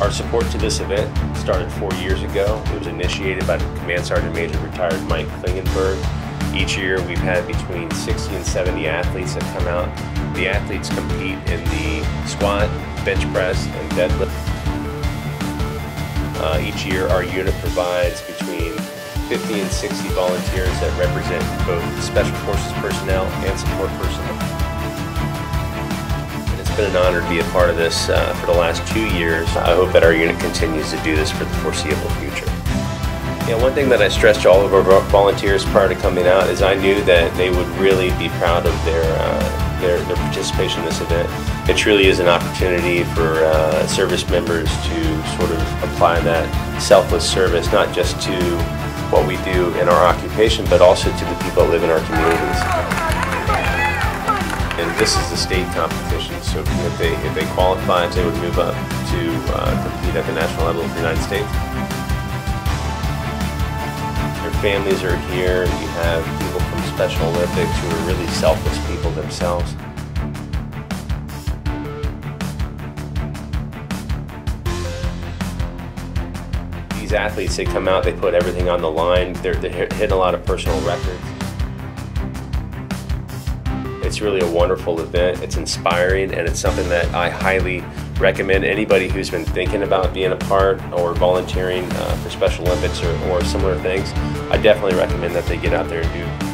Our support to this event started four years ago. It was initiated by the Command Sergeant Major retired Mike Klingenberg. Each year we've had between 60 and 70 athletes that come out. The athletes compete in the squat, bench press, and deadlift. Uh, each year our unit provides between 50 and 60 volunteers that represent both Special Forces personnel and support personnel. It's been an honor to be a part of this uh, for the last two years. I hope that our unit continues to do this for the foreseeable future. Yeah, one thing that I stressed to all of our volunteers prior to coming out is I knew that they would really be proud of their uh, their, their, participation in this event. It truly is an opportunity for uh, service members to sort of apply that selfless service, not just to what we do in our occupation, but also to the people that live in our communities. This is the state competition, so if they, if they qualify, they would move up to uh, compete at the national level of the United States. Your families are here, you have people from Special Olympics who are really selfless people themselves. These athletes, they come out, they put everything on the line, they're, they're hitting a lot of personal records. It's really a wonderful event, it's inspiring, and it's something that I highly recommend anybody who's been thinking about being a part or volunteering uh, for Special Olympics or, or similar things. I definitely recommend that they get out there and do